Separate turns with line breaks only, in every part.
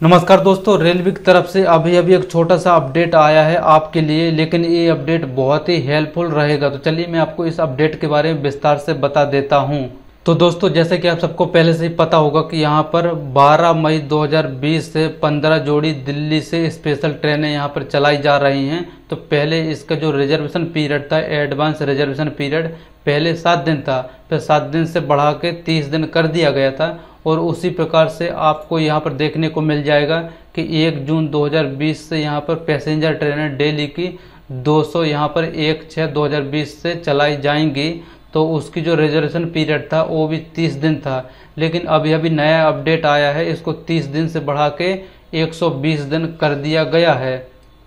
नमस्कार दोस्तों रेलवे की तरफ़ से अभी अभी एक छोटा सा अपडेट आया है आपके लिए, लेकिन ये अपडेट बहुत ही हेल्पफुल रहेगा। तो चलिए मैं आपको इस अपडेट के बारे में विस्तार से बता देता हूँ। तो दोस्तों, जैसे कि आप सबको पहले से ही पता होगा कि यहाँ पर 12 मई 2020 से 15 जोड़ी दिल्ली से स्पेशल ट्रेनें यहाँ पर चलाई जा रही हैं। तो पहले इसका जो रिजर्वेशन पीरियड था एडवांस रिजर्वेशन पीरियड पहले सात दिन था। फिर सात दिन से बढ़ा के तीस दिन कर दिया गया था। और उसी प्रकार से आपको यहाँ पर देखने को मिल जाएगा कि एक जून 2020 से यहाँ पर पैसेंजर ट्रेनें डेली की 200 सौ यहाँ पर एक छः दो से चलाई जाएँगी। तो उसकी जो रिजर्वेशन पीरियड था, वो भी 30 दिन था। लेकिन अभी अभी नया अपडेट आया है, इसको 30 दिन से बढ़ा के 120 दिन कर दिया गया है।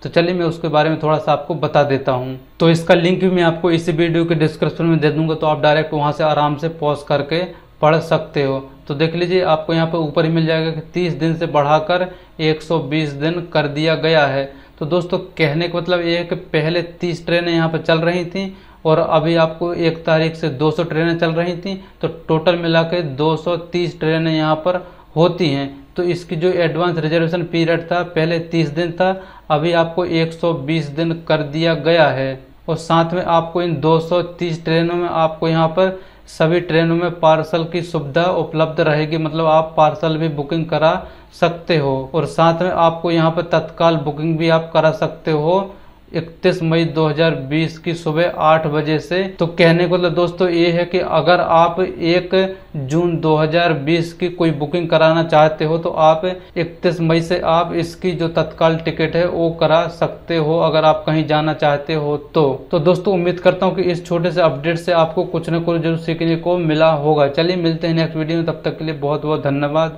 तो चलिए मैं उसके बारे में थोड़ा सा आपको बता देता हूँ। तो इसका लिंक भी मैं आपको इसी वीडियो के डिस्क्रिप्शन में दे दूँगा तो आप डायरेक्ट वहाँ से आराम से पॉज करके पढ़ सकते हो। तो देख लीजिए, आपको यहाँ पर ऊपर ही मिल जाएगा कि 30 दिन से बढ़ाकर 120 दिन कर दिया गया है। तो दोस्तों, कहने का मतलब ये है कि पहले 30 ट्रेनें यहाँ पर चल रही थी और अभी आपको एक तारीख से 200 ट्रेनें चल रही थी। तो टोटल मिला के 230 ट्रेनें यहाँ पर होती हैं। तो इसकी जो एडवांस रिजर्वेशन पीरियड था, पहले 30 दिन था, अभी आपको 120 दिन कर दिया गया है। और साथ में आपको इन 230 ट्रेनों में आपको यहाँ पर सभी ट्रेनों में पार्सल की सुविधा उपलब्ध रहेगी। मतलब आप पार्सल भी बुकिंग करा सकते हो और साथ में आपको यहाँ पर तत्काल बुकिंग भी आप करा सकते हो। 31 मई 2020 की सुबह 8 बजे से। तो कहने को मतलब दोस्तों ये है कि अगर आप 1 जून 2020 की कोई बुकिंग कराना चाहते हो तो आप 31 मई से आप इसकी जो तत्काल टिकट है, वो करा सकते हो अगर आप कहीं जाना चाहते हो तो। तो दोस्तों उम्मीद करता हूँ कि इस छोटे से अपडेट से आपको कुछ न कुछ ज़रूर सीखने को मिला होगा। चलिए मिलते हैं नेक्स्ट वीडियो में, तब तक के लिए बहुत बहुत धन्यवाद।